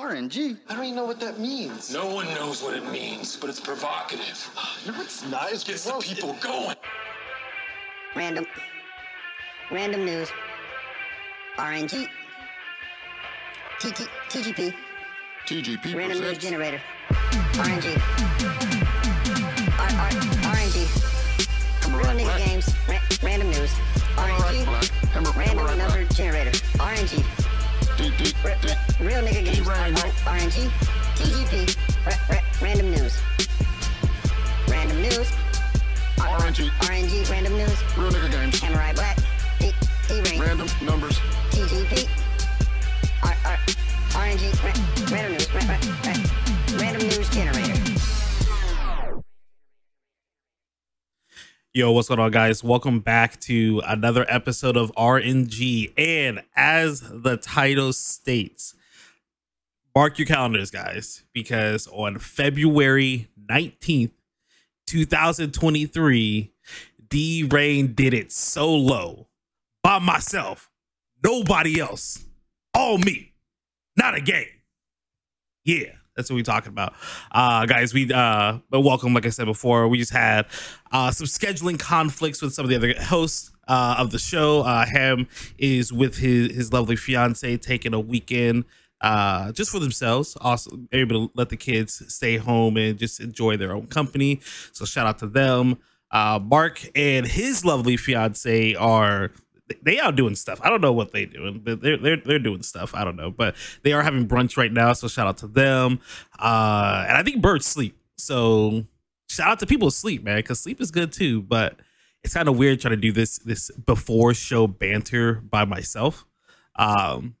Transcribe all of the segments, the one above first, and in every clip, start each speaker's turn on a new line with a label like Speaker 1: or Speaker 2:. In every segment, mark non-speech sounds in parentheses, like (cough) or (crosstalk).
Speaker 1: RNG?
Speaker 2: I don't even know what that means.
Speaker 3: No one knows what it means, but it's provocative. (gasps)
Speaker 2: No, it's not. It's
Speaker 3: Gets the people going.
Speaker 4: Random. Random news. RNG. TT, TGP.
Speaker 1: TGP
Speaker 4: Random news generator. RNG. Real nigga games. RNG. TGP. Random news. Random news.
Speaker 1: RNG.
Speaker 4: RNG. Random news.
Speaker 1: Real nigga games.
Speaker 4: Samurai Black. D- D-Ring.
Speaker 1: Random numbers.
Speaker 4: TGP. RNG. Random news. Ra- ra- ra- random news generator.
Speaker 5: Yo, what's going on, guys? Welcome back to another episode of RNG. And as the title states, mark your calendars, guys, because on February 19th, 2023, D-Reign did it solo by myself, nobody else, all me, not a game. Yeah, that's what we're talking about. Uh guys, we uh welcome, like I said before, we just had uh some scheduling conflicts with some of the other hosts uh of the show. Uh Ham is with his his lovely fiance taking a weekend uh just for themselves also able to let the kids stay home and just enjoy their own company so shout out to them uh mark and his lovely fiance are they are doing stuff. I don't know what they doing, but they're they're they're doing stuff. I don't know, but they are having brunch right now. So shout out to them. Uh, and I think birds sleep. So shout out to people who sleep, man, because sleep is good too. But it's kind of weird trying to do this this before show banter by myself. Um,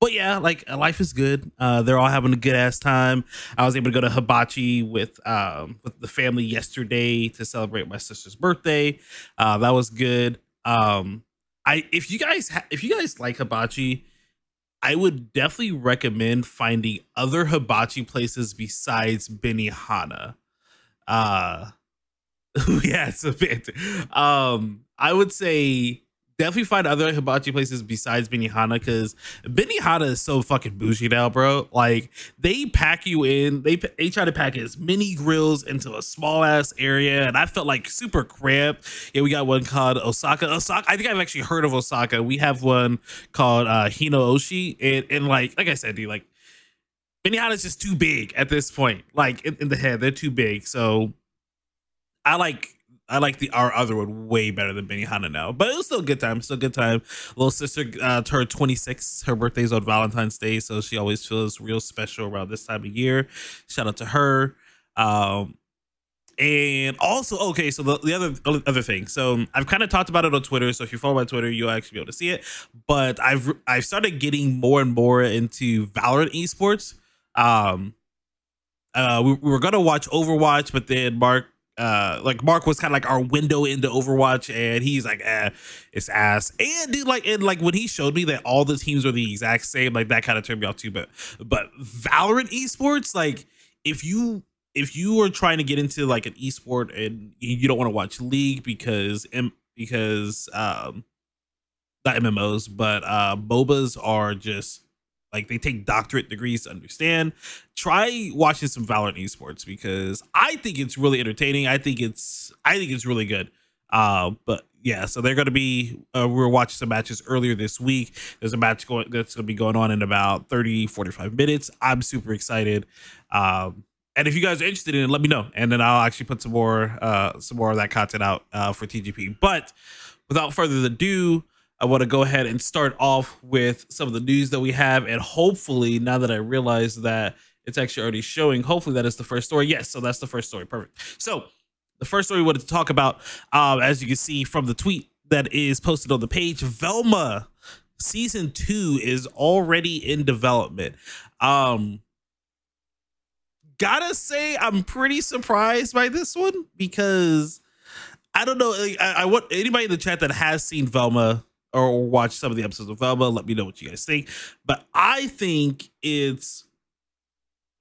Speaker 5: but yeah, like life is good. Uh, they're all having a good ass time. I was able to go to Hibachi with um with the family yesterday to celebrate my sister's birthday. Uh, that was good. Um, I if you guys ha- if you guys like hibachi, I would definitely recommend finding other hibachi places besides Benihana. Uh (laughs) yeah, it's a bit. Um, I would say definitely find other hibachi places besides Benihana because Benihana is so fucking bougie now, bro. Like they pack you in, they they try to pack as many grills into a small ass area, and I felt like super cramped. Yeah, we got one called Osaka. Osaka, I think I've actually heard of Osaka. We have one called uh Hino Oshi, and, and like like I said, dude, like is just too big at this point. Like in, in the head, they're too big. So I like I like the our other one way better than Benihana now, but it was still a good time. Still a good time. Little sister uh, turned 26. Her birthday's on Valentine's Day, so she always feels real special around this time of year. Shout out to her. Um, and also, okay, so the, the other other thing. So I've kind of talked about it on Twitter. So if you follow my Twitter, you'll actually be able to see it. But I've I've started getting more and more into Valorant esports. Um, uh, we, we were gonna watch Overwatch, but then Mark uh like Mark was kind of like our window into Overwatch and he's like eh, it's ass. And dude like and like when he showed me that all the teams were the exact same like that kind of turned me off too but but Valorant esports like if you if you are trying to get into like an esport and you don't want to watch League because because um not MMOs but uh MOBAs are just like they take doctorate degrees to understand. Try watching some Valorant esports because I think it's really entertaining. I think it's I think it's really good. Uh, but yeah, so they're going to be uh, we were watching some matches earlier this week. There's a match going that's going to be going on in about 30 45 minutes. I'm super excited. Um, and if you guys are interested in it, let me know, and then I'll actually put some more uh, some more of that content out uh, for TGP. But without further ado, I want to go ahead and start off with some of the news that we have. And hopefully, now that I realize that it's actually already showing, hopefully that is the first story. Yes, so that's the first story. Perfect. So, the first story we wanted to talk about, um, as you can see from the tweet that is posted on the page, Velma season two is already in development. Um, gotta say, I'm pretty surprised by this one because I don't know. I, I want anybody in the chat that has seen Velma or watch some of the episodes of Velma. Let me know what you guys think. But I think it's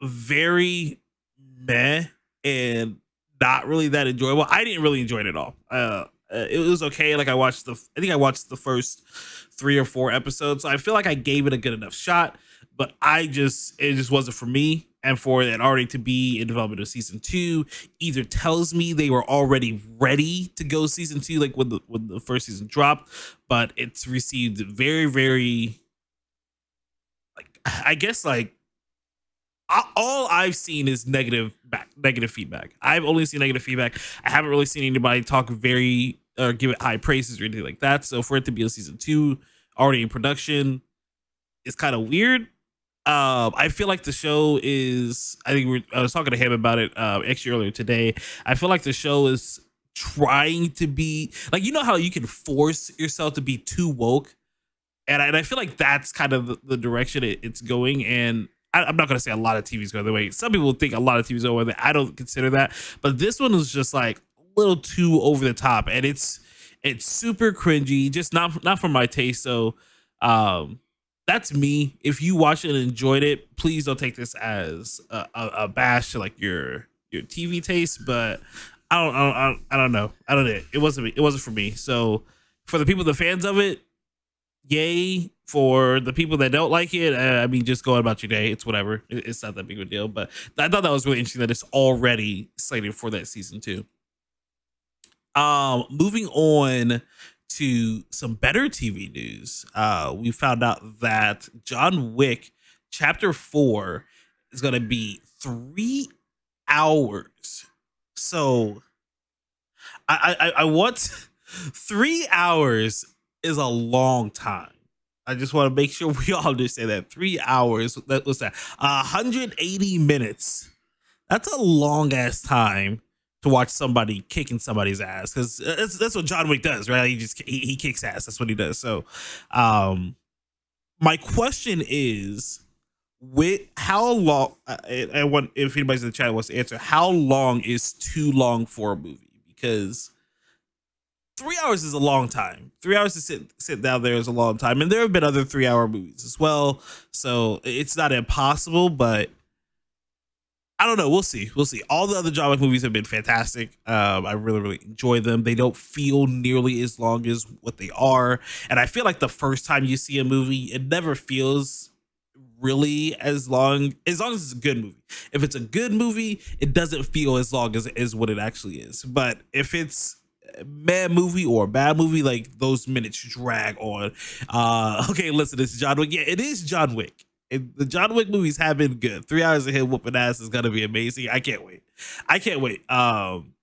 Speaker 5: very meh and not really that enjoyable. I didn't really enjoy it at all. Uh, uh, it was okay. Like I watched the, I think I watched the first three or four episodes. So I feel like I gave it a good enough shot. But I just it just wasn't for me. And for it already to be in development of season two, either tells me they were already ready to go season two, like when the when the first season dropped, but it's received very, very like I guess like all I've seen is negative back negative feedback. I've only seen negative feedback. I haven't really seen anybody talk very or give it high praises or anything like that. So for it to be a season two already in production it's kind of weird. Um, I feel like the show is. I think we're, I was talking to him about it uh, actually earlier today. I feel like the show is trying to be like you know how you can force yourself to be too woke, and I, and I feel like that's kind of the, the direction it, it's going. And I, I'm not gonna say a lot of TVs go the way. Some people think a lot of TVs go the way. I don't consider that, but this one was just like a little too over the top, and it's it's super cringy. Just not not for my taste. So. Um, that's me. If you watched it and enjoyed it, please don't take this as a, a, a bash to like your your TV taste. But I don't, I don't, I don't, know. I don't know. It wasn't, it wasn't for me. So for the people, the fans of it, yay. For the people that don't like it, I mean, just go about your day. It's whatever. It's not that big of a deal. But I thought that was really interesting that it's already slated for that season two. Um, moving on to some better TV news, uh, we found out that John Wick Chapter Four is going to be three hours. So, I, I I want (laughs) three hours is a long time. I just want to make sure (laughs) we all understand that three hours. That was that 180 minutes. That's a long ass time to watch somebody kicking somebody's ass because that's that's what John Wick does, right? He just he, he kicks ass. That's what he does. So, um, my question is, with how long? I, I want if anybody's in the chat wants to answer, how long is too long for a movie? Because three hours is a long time. Three hours to sit sit down there is a long time, and there have been other three hour movies as well. So it's not impossible, but I don't know. We'll see. We'll see. All the other John Wick movies have been fantastic. Um, I really, really enjoy them. They don't feel nearly as long as what they are, and I feel like the first time you see a movie, it never feels really as long as long as it's a good movie. If it's a good movie, it doesn't feel as long as as what it actually is. But if it's a bad movie or bad movie, like those minutes drag on. Uh, (laughs) okay, listen, is John Wick. Yeah, it is John Wick. It, the John Wick movies have been good. Three hours of him whooping ass is gonna be amazing. I can't wait. I can't wait. Um,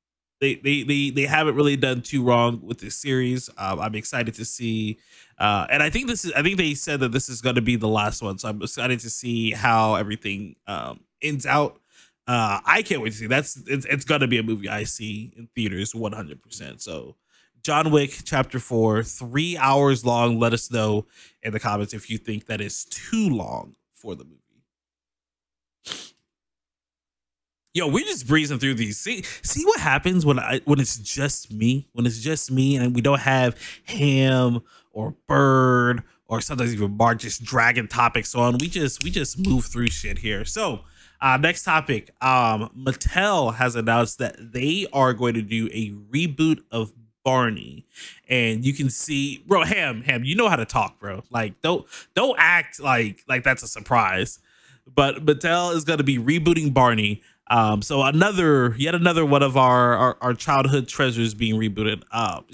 Speaker 5: they they they they haven't really done too wrong with this series. Um, I'm excited to see. Uh, and I think this is. I think they said that this is going to be the last one. So I'm excited to see how everything um, ends out. Uh, I can't wait to see. That's it's, it's going to be a movie I see in theaters 100. percent So John Wick Chapter Four, three hours long. Let us know in the comments if you think that is too long for the movie. Yo, we're just breezing through these. See, see what happens when I when it's just me, when it's just me, and we don't have Ham or Bird or sometimes even Mark just dragging topics on. We just we just move through shit here. So, uh, next topic. Um, Mattel has announced that they are going to do a reboot of Barney, and you can see, bro, Ham, Ham, you know how to talk, bro. Like, don't don't act like like that's a surprise. But Mattel is going to be rebooting Barney. Um, so another, yet another one of our our, our childhood treasures being rebooted. Um,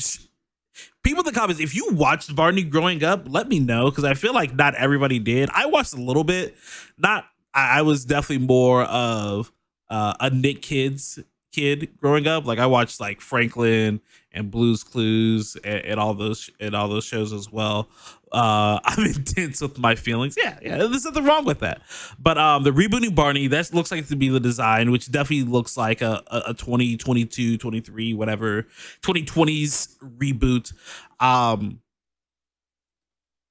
Speaker 5: people in the comments, if you watched Barney growing up, let me know because I feel like not everybody did. I watched a little bit. Not, I, I was definitely more of uh, a Nick Kids kid growing up. Like I watched like Franklin and Blues Clues and, and all those and all those shows as well. Uh, (laughs) I'm intense with my feelings. Yeah, yeah, there's nothing wrong with that. But um, the rebooting Barney, that looks like to be the design, which definitely looks like a, a, a 2022, 23, whatever, 2020s reboot. Um,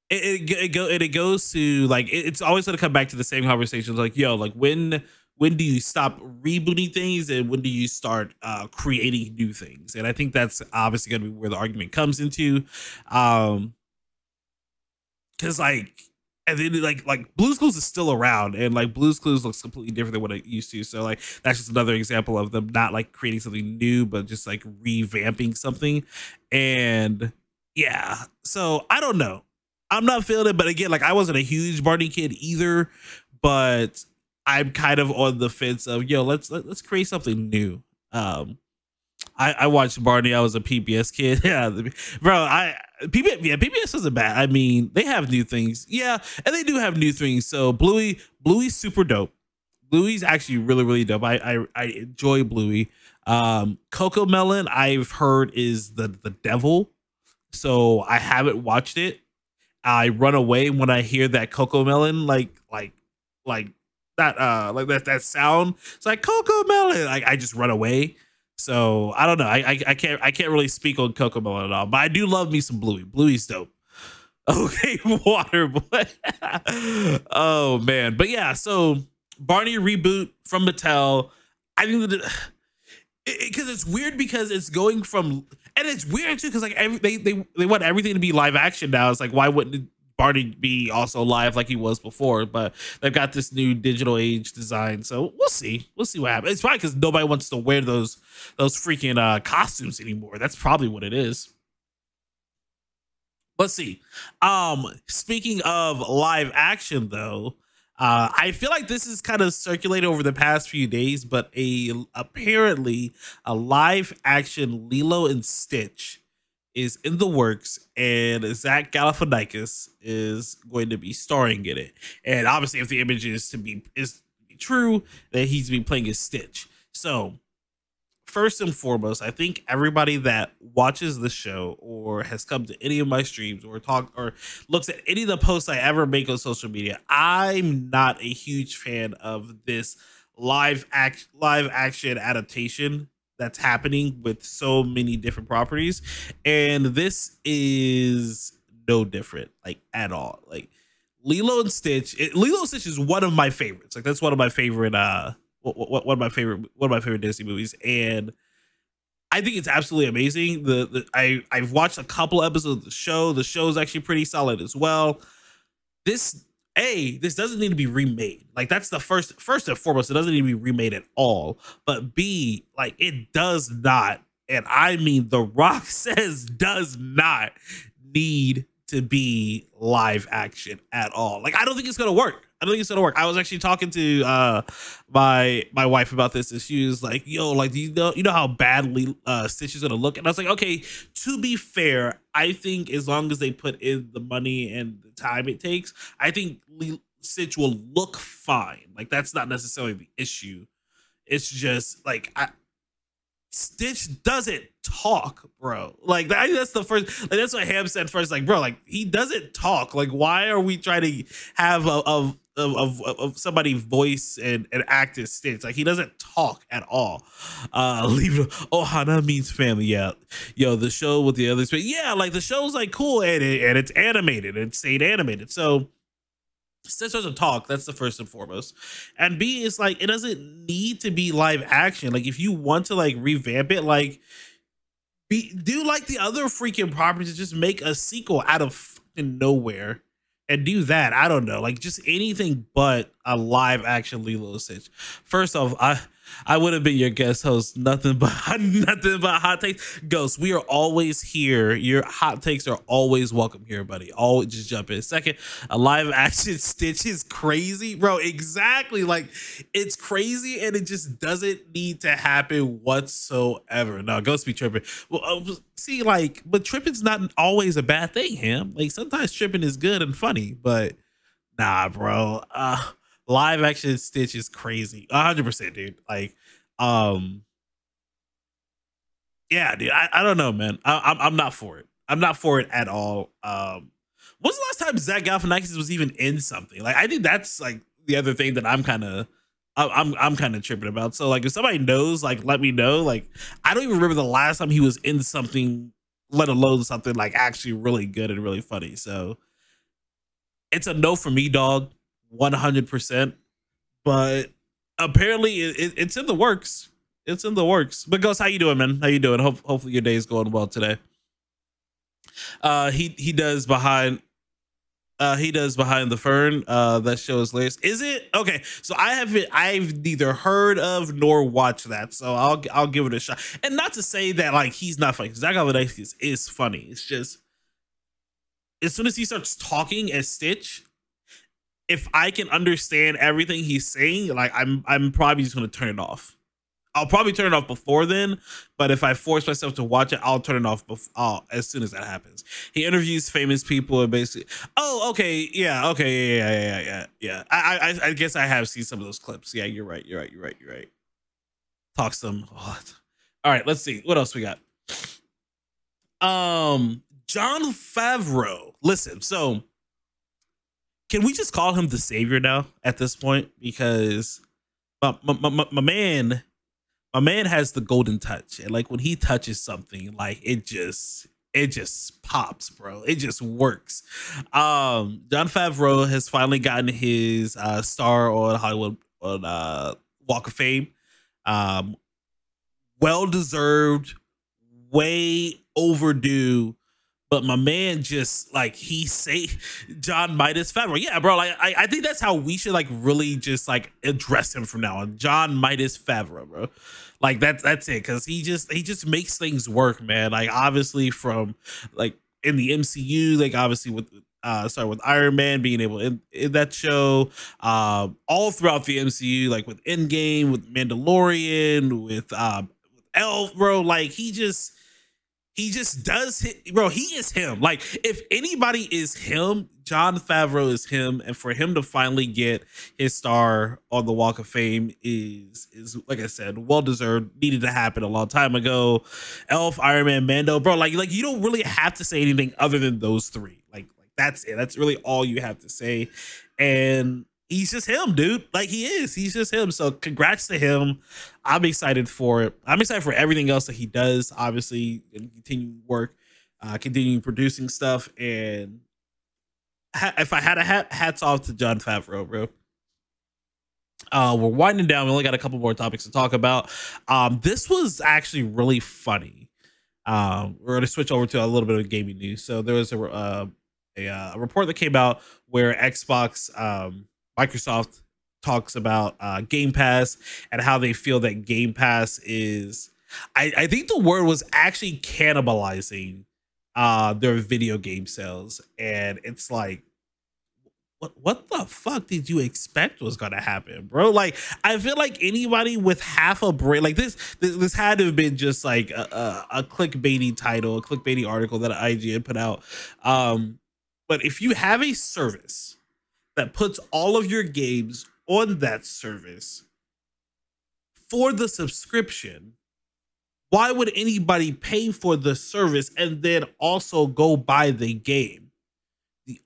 Speaker 5: it, it, it go it, it goes to like it, it's always going to come back to the same conversations like yo like when when do you stop rebooting things and when do you start uh creating new things and i think that's obviously going to be where the argument comes into um because like and then like like Blue's Clues is still around, and like Blue's Clues looks completely different than what it used to. So like that's just another example of them not like creating something new, but just like revamping something. And yeah, so I don't know. I'm not feeling it. But again, like I wasn't a huge Barney kid either, but I'm kind of on the fence of yo, let's let, let's create something new. Um, I, I watched Barney. I was a PBS kid. (laughs) Yeah, bro. I PBS. Yeah, PBS isn't bad. I mean, they have new things. Yeah, and they do have new things. So Bluey, Bluey's super dope. Bluey's actually really, really dope. I I, I enjoy Bluey. Um, CoComelon, I've heard is the the devil. So I haven't watched it. I run away when I hear that CoComelon, like like like that uh like that that sound. It's like CoComelon. Like I just run away. So I don't know. I, I, I can't I can't really speak on CoComelon at all. But I do love me some Bluey. Bluey's dope. (laughs) Okay, (laughs) water boy. (laughs) oh man. But yeah, so Barney reboot from Mattel. I think that because (sighs) it, it's weird because it's going from and it's weird too because like every, they they they want everything to be live action now. It's like why wouldn't Barney be also live like he was before? But they've got this new digital age design, so we'll see. We'll see what happens. It's probably because nobody wants to wear those those freaking uh, costumes anymore. That's probably what it is. Let's see. Um, speaking of live action, though, uh, I feel like this is kind of circulated over the past few days, but a apparently a live action Lilo and Stitch is in the works, and Zach Galifianakis is going to be starring in it. And obviously, if the image is to be is to be true, that he's been playing as Stitch. So first and foremost, I think everybody that watches the show or has come to any of my streams or talk or looks at any of the posts I ever make on social media, I'm not a huge fan of this live act live action adaptation that's happening with so many different properties. And this is no different, like at all. Like Lilo and Stitch, it, Lilo and Stitch is one of my favorites. Like that's one of my favorite uh one of my favorite one of my favorite Disney movies, and I think it's absolutely amazing. The, the I I've watched a couple episodes of the show. The show is actually pretty solid as well. This a this doesn't need to be remade. Like that's the first first and foremost. It doesn't need to be remade at all. But B like it does not, and I mean The Rock (laughs) says does not need to be live action at all. Like I don't think it's gonna work. I don't think it's gonna work. I was actually talking to uh my my wife about this, and she was like, "Yo, like, do you know you know how badly uh Stitch is gonna look?" And I was like, "Okay, to be fair, I think as long as they put in the money and the time it takes, I think Stitch will look fine. Like that's not necessarily the issue. It's just like I." Stitch doesn't talk, bro. Like that, that's the first. Like that's what Ham said first. Like, bro, like he doesn't talk. Like, why are we trying to have a, of, of, of somebody voice and, and act as Stitch. Like he doesn't talk at all. Uh (laughs) leave Ohana means family. Yeah. Yo, the show with the others, but yeah, like the show's like cool and it, and it's animated and stayed animated. So Stitch doesn't talk. That's the first and foremost. And B is like it doesn't need to be live action. Like if you want to like revamp it, like be do like the other freaking properties, just make a sequel out of fucking nowhere and do that. I don't know, like just anything but a live action Lilo Stitch. First off, I I would have been your guest host. Nothing but (laughs) nothing but hot takes. Ghost, we are always here. Your hot takes are always welcome here, buddy. Always just jump in. Second, a live (laughs) action Stitch is crazy, bro. Exactly. Like it's crazy and it just doesn't need to happen whatsoever. No, Ghost be tripping. Well, uh, see, like, but tripping's not always a bad thing, him. Like sometimes tripping is good and funny, but nah, bro. Uh live action Stitch is crazy. 100%, dude. Like, um, yeah, dude. I, I don't know, man. I, I'm I'm not for it. I'm not for it at all. Um, when's the last time Zach Galifianakis was even in something? Like, I think that's like the other thing that I'm kind of. I'm I'm kind of tripping about. So like if somebody knows, like let me know. Like I don't even remember the last time he was in something, let alone something like actually really good and really funny. So it's a no for me, dog. 100%. But apparently it, it, it's in the works. It's in the works. But Ghost, how you doing, man? How you doing? Hope, hopefully your day is going well today. Uh, he he does behind uh he does behind the fern uh that shows layers is it okay so i haven't i've neither heard of nor watched that so i'll i'll give it a shot and not to say that like he's not funny zach Galifianakis is funny it's just as soon as he starts talking as Stitch, if I can understand everything he's saying, like I'm I'm probably just gonna turn it off. I'll probably turn it off before then, but if I force myself to watch it, I'll turn it off before, uh, as soon as that happens. He interviews famous people and basically, oh, okay, yeah, okay, yeah, yeah, yeah, yeah, yeah. I, I, I guess I have seen some of those clips. Yeah, you're right, you're right, you're right, you're right. Talks them. What? All right, let's see what else we got. Um, Jon Favreau. Listen, so can we just call him the savior now at this point? Because my, my, my, my man my man has the golden touch. And like when he touches something like it just it just pops bro. It just works. Um jon favreau has finally gotten his uh star on hollywood on uh walk of fame. Um well deserved way overdue but my man just like he say Jon Midas Favreau. Yeah, bro. Like I, I think that's how we should like really just like address him from now on. Jon Midas Favreau, bro. Like that's that's it. Cause he just he just makes things work, man. Like obviously from like in the MCU, like obviously with uh sorry with Iron Man being able in, in that show, um, all throughout the MCU, like with Endgame, with Mandalorian, with with Elf, bro. Like he just he just does hit, bro. He is him. Like if anybody is him, Jon Favreau is him, and for him to finally get his star on the Walk of Fame is is like I said, well deserved. Needed to happen a long time ago. Elf, Iron Man, Mando, bro. Like like you don't really have to say anything other than those three. Like like that's it. That's really all you have to say. And he's just him, dude. Like he is. He's just him. So congrats to him. I'm excited for it. I'm excited for everything else that he does. Obviously, continue work, uh, continuing producing stuff, and ha- if I had a hat, hats off to Jon Favreau, bro. Uh, we're winding down. We only got a couple more topics to talk about. Um, this was actually really funny. Um, we're gonna switch over to a little bit of gaming news. So there was a uh, a, a report that came out where Xbox um Microsoft talks about uh, Game Pass and how they feel that Game Pass is. I, I think the word was actually cannibalizing uh, their video game sales, and it's like, what what the fuck did you expect was gonna happen, bro? Like, I feel like anybody with half a brain, like this, this, this had to have been just like a, a, a clickbaity title, a clickbaity article that IGN put out. Um, but if you have a service that puts all of your games on that service for the subscription, why would anybody pay for the service and then also go buy the game? The,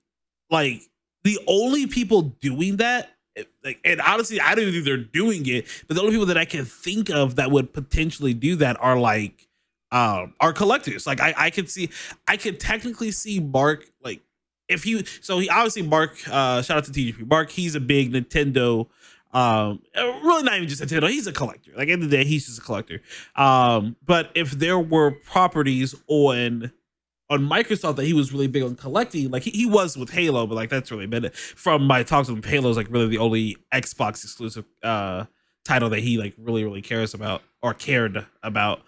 Speaker 5: like the only people doing that, eh, like, and honestly, I don't even think they're doing it, but the only people that I can think of that would potentially do that are like um are collectors. Like I, I could see I could technically see Mark like if you so he obviously Mark uh shout out to TGP Mark he's a big Nintendo um really not even just Nintendo he's a collector. Like end of the day he's just a collector. Um but if there were properties on on Microsoft that he was really big on collecting like he, he was with Halo but like that's really been it. From my talks with him Halo's like really the only Xbox exclusive uh title that he like really really cares about or cared about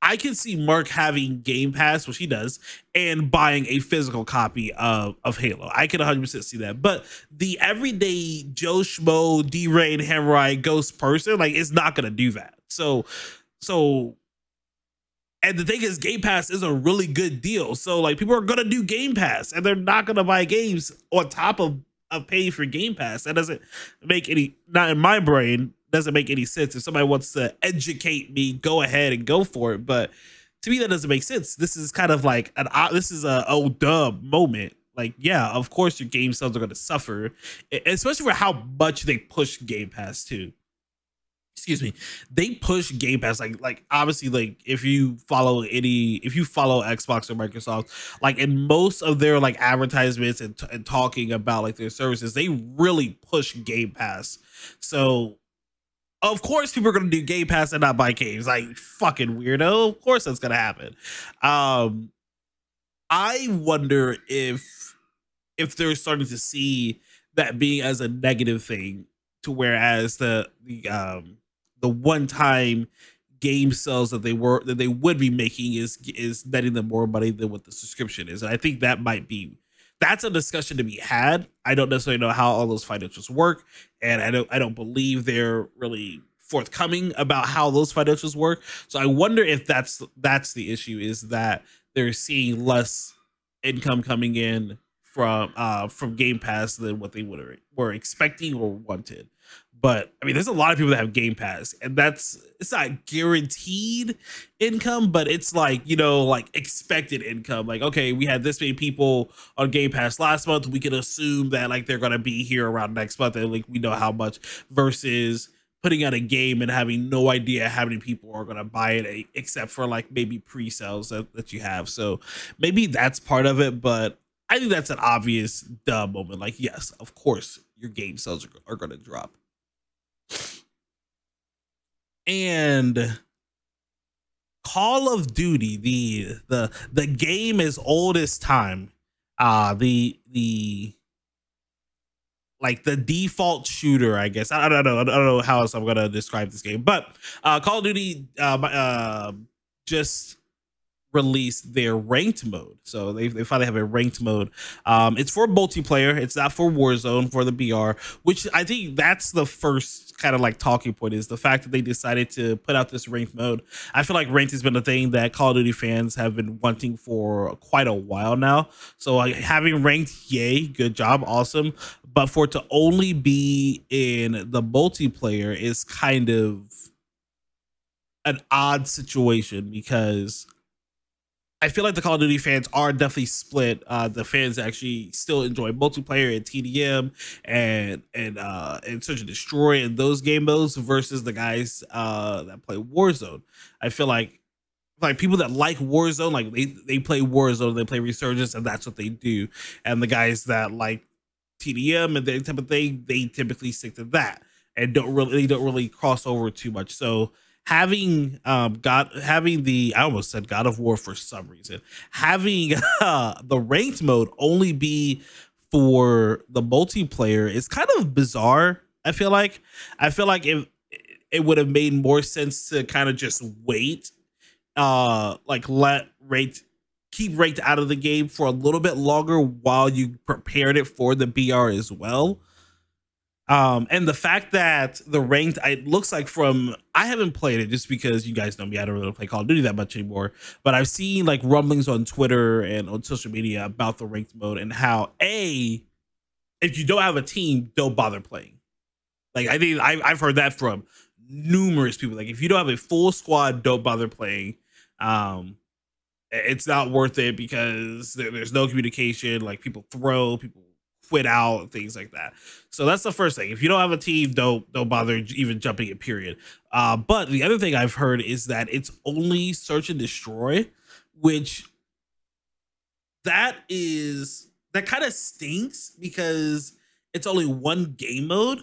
Speaker 5: I can see Mark having Game Pass, which he does, and buying a physical copy of, of Halo. I can 100% see that. But the everyday Joe Schmo, D-Reign, Hamrai, Ghost person, like, it's not going to do that. So, so, and the thing is, Game Pass is a really good deal. So, like, people are going to do Game Pass and they're not going to buy games on top of, of paying for Game Pass. That doesn't make any, not in my brain, doesn't make any sense. If somebody wants to educate me, go ahead and go for it. But to me, that doesn't make sense. This is kind of like an uh, this is a oh dub moment. Like, yeah, of course your game sales are going to suffer, especially for how much they push Game Pass too. Excuse me, they push Game Pass like like obviously like if you follow any if you follow Xbox or Microsoft like in most of their like advertisements and, and talking about like their services they really push Game Pass. So of course people are gonna do Game Pass and not buy games. Like fucking weirdo. Of course that's gonna happen. Um I wonder if if they're starting to see that being as a negative thing to whereas the the um the one time game sales that they were that they would be making is is netting them more money than what the subscription is. And I think that might be that's a discussion to be had. I don't necessarily know how all those financials work, and I don't I don't believe they're really forthcoming about how those financials work. So I wonder if that's that's the issue is that they're seeing less income coming in from uh from Game Pass than what they would were expecting or wanted. But I mean, there's a lot of people that have Game Pass, and that's it's not guaranteed income, but it's like you know, like expected income. Like, okay, we had this many people on Game Pass last month. We can assume that like they're gonna be here around next month, and like we know how much. Versus putting out a game and having no idea how many people are gonna buy it, eh, except for like maybe pre-sales that, that you have. So maybe that's part of it, but I think that's an obvious duh moment. Like, yes, of course, your game sales are, are gonna drop and Call of Duty, the the the game as old as time. Uh the the like the default shooter, I guess. I, don't know. I don't know how else I'm gonna describe this game, but uh Call of Duty uh, uh just released their ranked mode. So they, they finally have a ranked mode. Um, it's for multiplayer. It's not for Warzone for the BR, which I think that's the first kind of like talking point is the fact that they decided to put out this ranked mode. I feel like ranked has been a thing that Call of Duty fans have been wanting for quite a while now. So like, having ranked, yay, good job, awesome. But for it to only be in the multiplayer is kind of an odd situation because I feel like the Call of Duty fans are definitely split. Uh, the fans actually still enjoy multiplayer and TDM and and uh, and Search and Destroy and those game modes versus the guys uh, that play Warzone. I feel like like people that like Warzone, like they they play Warzone, they play Resurgence, and that's what they do. And the guys that like TDM and that type of thing, they typically stick to that and don't really they don't really cross over too much. So having um God having the I almost said God of War for some reason having (laughs) uh, the ranked mode only be for the multiplayer is kind of bizarre. I feel like I feel like if it would have made more sense to kind of just wait, uh, like let rate keep ranked out of the game for a little bit longer while you prepared it for the BR as well. Um, and the fact that the ranked, it looks like from I haven't played it just because you guys know me, I don't really play Call of Duty that much anymore. But I've seen like rumblings on Twitter and on social media about the ranked mode and how a if you don't have a team, don't bother playing. Like I think I, I've heard that from numerous people. Like if you don't have a full squad, don't bother playing. Um, it's not worth it because there, there's no communication. Like people throw, people quit out, things like that. So that's the first thing. If you don't have a team, don't don't bother even jumping it. Period. Uh, but the other thing I've heard is that it's only search and destroy, which that is that kind of stinks because it's only one game mode,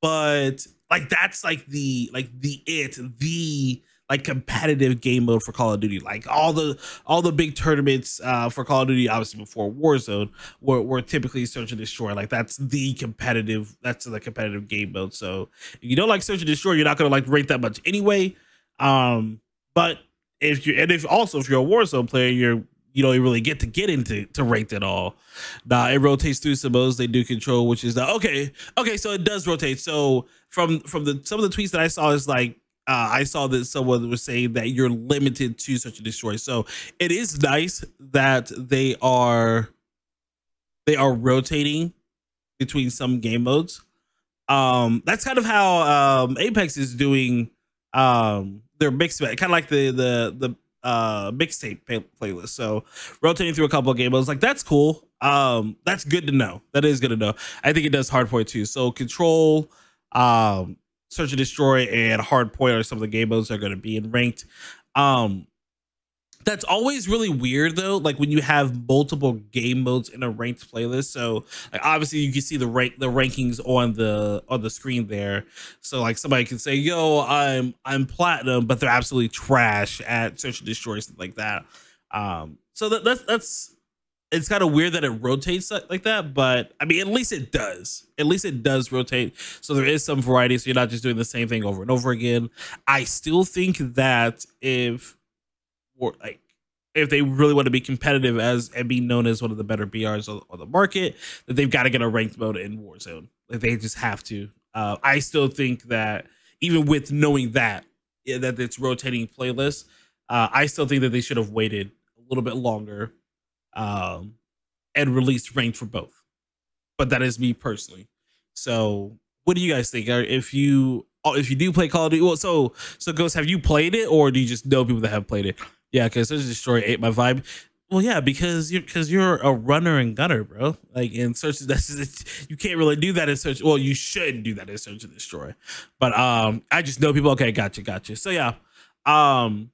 Speaker 5: but like that's like the like the it the like competitive game mode for Call of Duty. Like all the all the big tournaments uh, for Call of Duty, obviously before Warzone, were, were typically search and destroy. Like that's the competitive. That's the competitive game mode. So if you don't like search and destroy, you're not gonna like rate that much anyway. Um, but if you and if also if you're a Warzone player, you're you don't really get to get into to rate it all. Now it rotates through some modes they do control, which is the okay, okay, so it does rotate. So from from the some of the tweets that I saw is like uh, I saw that someone was saying that you're limited to search and destroy. So it is nice that they are they are rotating between some game modes. Um, that's kind of how um, Apex is doing um, their mix, kind of like the the the uh, mixtape playlist. So rotating through a couple of game modes, like that's cool. Um, that's good to know. That is good to know. I think it does hardpoint too. So control, um, search and destroy and hardpoint are some of the game modes that are going to be in ranked. Um that's always really weird though like when you have multiple game modes in a ranked playlist. So like obviously you can see the rank the rankings on the on the screen there. So like somebody can say yo i'm i'm platinum but they're absolutely trash at search and destroy stuff like that. Um so that, that's that's it's kind of weird that it rotates like that, but I mean, at least it does. At least it does rotate. So there is some variety. So you're not just doing the same thing over and over again. I still think that if, or like, if they really want to be competitive as and be known as one of the better BRs on, on the market, that they've got to get a ranked mode in Warzone. Like they just have to. Uh, I still think that even with knowing that that it's rotating playlists, uh, I still think that they should have waited a little bit longer um, and released ranked for both. But that is me personally. So, what do you guys think? If you oh, if you do play Call of Duty, well, so so Ghost, have you played it, or do you just know people that have played it? Yeah, because Search and Destroy ate my vibe. Well, yeah, because you're because you're a runner and gunner, bro. Like in search, (laughs) that's you can't really do that in search. Well, you shouldn't do that in search and destroy. But um, I just know people. Okay, gotcha, gotcha. So yeah, um,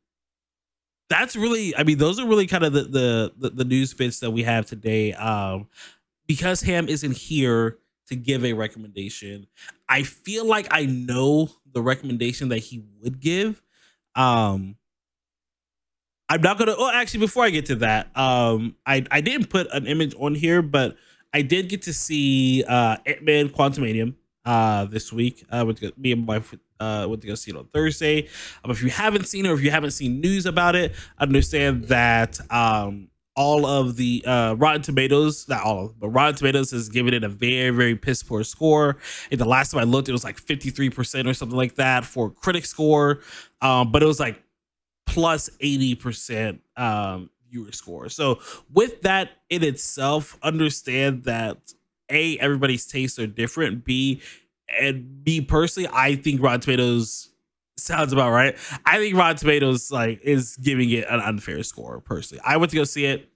Speaker 5: that's really. I mean, those are really kind of the the the, the news bits that we have today. Um, because Ham isn't here to give a recommendation, I feel like I know the recommendation that he would give. Um, I'm not gonna. Oh, actually, before I get to that, um, I I didn't put an image on here, but I did get to see uh Ant Man Quantumania uh this week. Uh, with me and my wife uh went to go see it on Thursday. Um, if you haven't seen it or if you haven't seen news about it, understand that um all of the uh Rotten Tomatoes, not all of, but Rotten Tomatoes has given it a very very piss poor score. And the last time I looked, it was like 53 percent or something like that for critic score. Um, but it was like plus 80% um, viewer score. So with that in itself, understand that A, everybody's tastes are different. B, and me personally, I think Rotten Tomatoes sounds about right. I think Rotten Tomatoes like is giving it an unfair score personally. I went to go see it.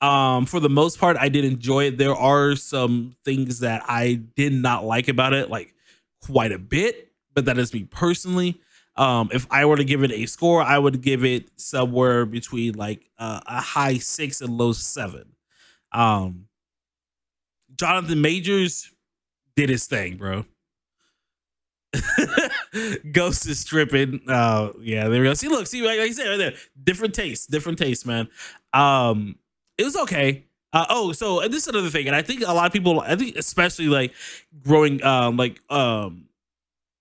Speaker 5: Um, for the most part, I did enjoy it. There are some things that I did not like about it, like quite a bit, but that is me personally. Um, if I were to give it a score, I would give it somewhere between like uh, a high six and low seven. Um, Jonathan Majors did his thing, bro. (laughs) Ghost is stripping. Uh, yeah, there we go. See, look, see, like you said right there, different taste, different taste, man. Um, it was okay. Uh, oh, so and this is another thing, and I think a lot of people, I think especially like growing, um, like um,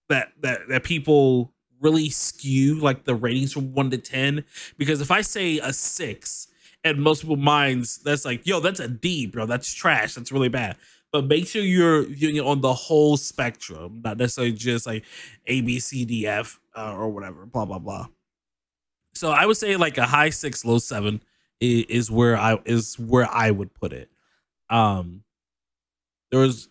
Speaker 5: that that that people really skew like the ratings from one to ten because if I say a six and most people minds that's like yo that's a D bro that's trash that's really bad but make sure you're viewing it on the whole spectrum not necessarily just like A B C D F uh, or whatever blah blah blah. So I would say like a high six low seven is, is where I is where I would put it. Um there was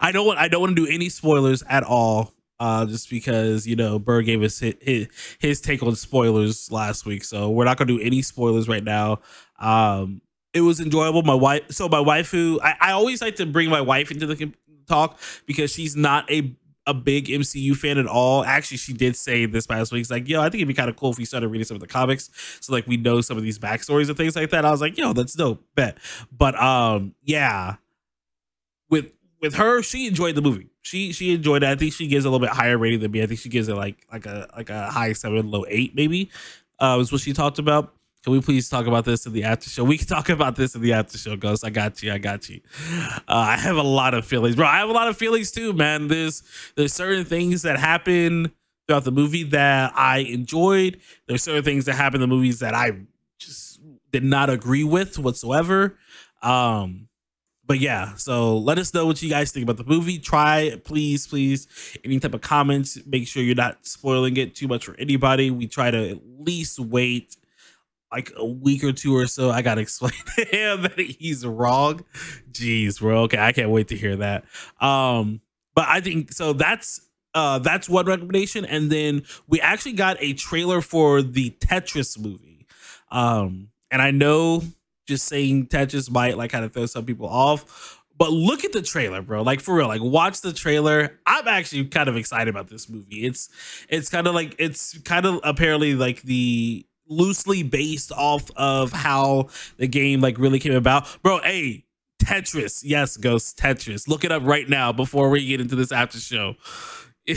Speaker 5: I don't want I don't want to do any spoilers at all uh, just because you know Bird gave us his, his, his take on spoilers last week, so we're not gonna do any spoilers right now. Um, it was enjoyable. My wife, so my wife, who I, I always like to bring my wife into the talk because she's not a a big MCU fan at all. Actually, she did say this past week, it's like, yo, I think it'd be kind of cool if we started reading some of the comics. So like we know some of these backstories and things like that. I was like, yo, that's dope. Bet. But um, yeah. With with her, she enjoyed the movie. She she enjoyed it. I think she gives a little bit higher rating than me. I think she gives it like like a like a high seven, low eight, maybe. Uh, was what she talked about. Can we please talk about this in the after show? We can talk about this in the after show, Ghost. I got you. I got you. Uh, I have a lot of feelings, bro. I have a lot of feelings too, man. There's there's certain things that happen throughout the movie that I enjoyed. There's certain things that happen in the movies that I just did not agree with whatsoever. Um, but yeah, so let us know what you guys think about the movie. Try, please, please, any type of comments. Make sure you're not spoiling it too much for anybody. We try to at least wait like a week or two or so. I gotta (laughs) explain to him that he's wrong. Jeez, bro. Okay, I can't wait to hear that. Um, but I think so. That's uh, that's one recommendation, and then we actually got a trailer for the Tetris movie. Um, and I know just saying Tetris might like kind of throw some people off. But look at the trailer, bro. Like for real, like watch the trailer. I'm actually kind of excited about this movie. It's it's kind of like it's kind of apparently like the loosely based off of how the game like really came about. Bro, hey, Tetris. Yes, Ghost Tetris. Look it up right now before we get into this after show. (laughs)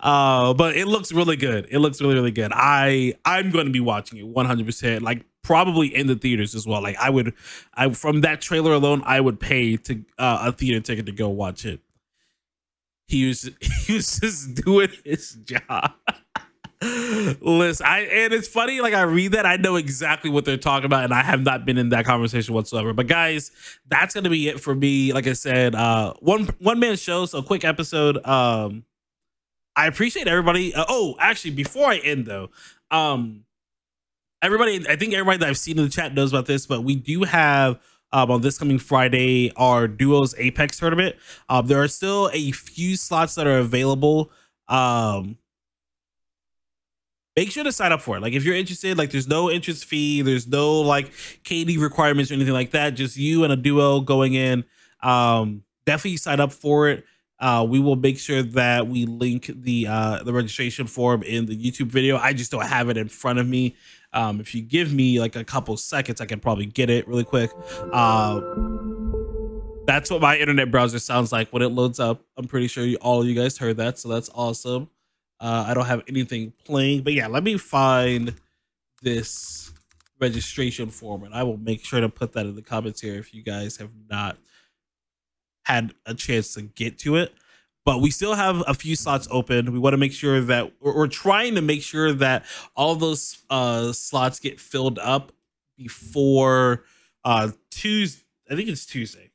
Speaker 5: uh but it looks really good it looks really really good i i'm going to be watching it 100% like probably in the theaters as well. Like I would, I from that trailer alone, I would pay to uh, a theater ticket to go watch it. He was (laughs) he was just doing his job. Listen, I and it's funny. Like I read that, I know exactly what they're talking about, and I have not been in that conversation whatsoever. But guys, that's gonna be it for me. Like I said, uh, one one man show, so quick episode. Um, I appreciate everybody. Uh, oh, actually, before I end though, um, everybody, I think everybody that I've seen in the chat knows about this, but we do have um, on this coming Friday our Duos Apex tournament. Um, there are still a few slots that are available. Um, make sure to sign up for it. Like if you're interested, like there's no interest fee, there's no like KD requirements or anything like that. Just you and a duo going in. Um, definitely sign up for it. Uh, we will make sure that we link the uh, the registration form in the YouTube video. I just don't have it in front of me. Um, if you give me like a couple seconds, I can probably get it really quick. Uh, that's what my internet browser sounds like when it loads up. I'm pretty sure you, all you guys heard that, so that's awesome. Uh, I don't have anything playing, but yeah, let me find this registration form, and I will make sure to put that in the comments here if you guys have not had a chance to get to it. But we still have a few slots open. We want to make sure that we're, we're trying to make sure that all those uh, slots get filled up before uh, Tuesday. I think it's Tuesday.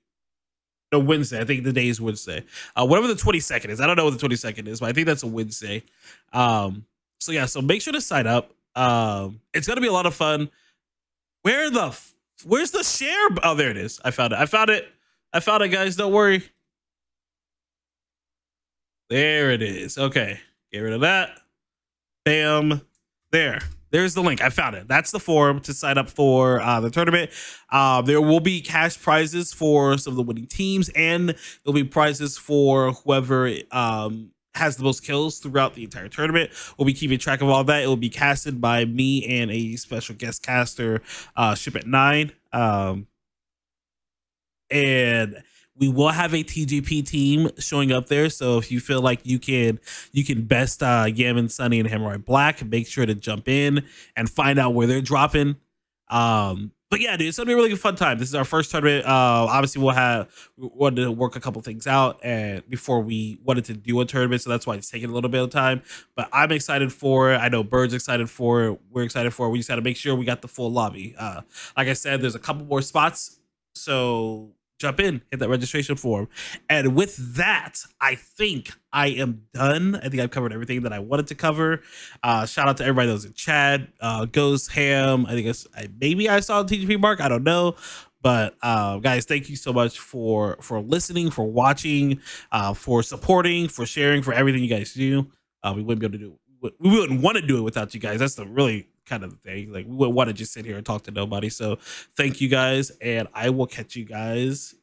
Speaker 5: No, Wednesday. I think the day is Wednesday. Uh, whatever the 22nd is. I don't know what the 22nd is, but I think that's a Wednesday. Um, so yeah, so make sure to sign up. Um, it's gonna be a lot of fun. Where the where's the share? Oh, there it is. I found it. I found it. I found it, guys. Don't worry. There it is. Okay. Get rid of that. Bam. There. There's the link. I found it. That's the form to sign up for uh, the tournament. Uh, there will be cash prizes for some of the winning teams, and there'll be prizes for whoever um, has the most kills throughout the entire tournament. We'll be keeping track of all that. It will be casted by me and a special guest caster, uh, Ship at Nine. Um, and we will have a TGP team showing up there. So if you feel like you can you can best uh Yamin Sunny and Hemorrhoid Black, make sure to jump in and find out where they're dropping. Um but yeah, dude, it's gonna be a really fun time. This is our first tournament. Uh, obviously, we'll have we wanted to work a couple things out and before we wanted to do a tournament, so that's why it's taking a little bit of time. But I'm excited for it. I know Bird's excited for it. We're excited for it. We just got to make sure we got the full lobby. Uh, like I said, there's a couple more spots, so jump in, hit that registration form. And with that, I think I am done. I think I've covered everything that I wanted to cover. Uh, shout out to everybody that was in chat. Uh, Ghost Ham. I think it's I, maybe I saw TGP Mark. I don't know. But uh, guys, thank you so much for for listening, for watching, uh, for supporting, for sharing, for everything you guys do. Uh, we wouldn't be able to do. We wouldn't want to do it without you guys. That's the really kind of thing. Like we wouldn't want to just sit here and talk to nobody. So thank you guys, and I will catch you guys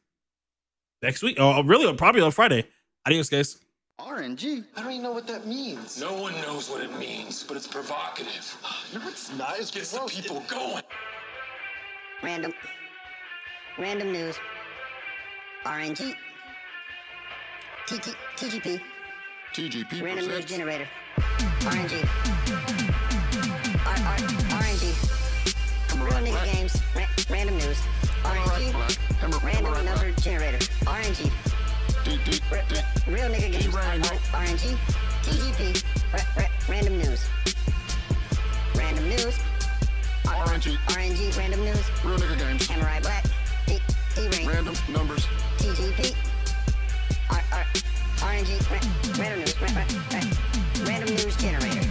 Speaker 5: next week. Oh, really? Probably on Friday. Adios, guys.
Speaker 2: RNG? I don't even know what that means.
Speaker 3: No one knows what it means, but it's provocative. (sighs)
Speaker 2: No, it's not. It's
Speaker 3: Gets the
Speaker 2: gross.
Speaker 3: people going.
Speaker 4: Random. Random news. RNG. TT, TGP.
Speaker 1: TGP
Speaker 4: Random news generator. RNG.
Speaker 1: Hemorrhoid
Speaker 4: RNG.
Speaker 1: Black. Hemorrhoid
Speaker 4: Random number generator. RNG.
Speaker 1: D- D-
Speaker 4: R-
Speaker 1: D-
Speaker 4: ra- real nigga games. R-
Speaker 1: D-Reign.
Speaker 4: R- RNG. TGP. Ra- ra- random news. Random news.
Speaker 1: RNG.
Speaker 4: RNG. Random news.
Speaker 1: Real nigga games.
Speaker 4: Samurai Black. T-Ring.
Speaker 1: Random numbers.
Speaker 4: TGP. RNG. Random news. Ra- ra- ra- random news generator.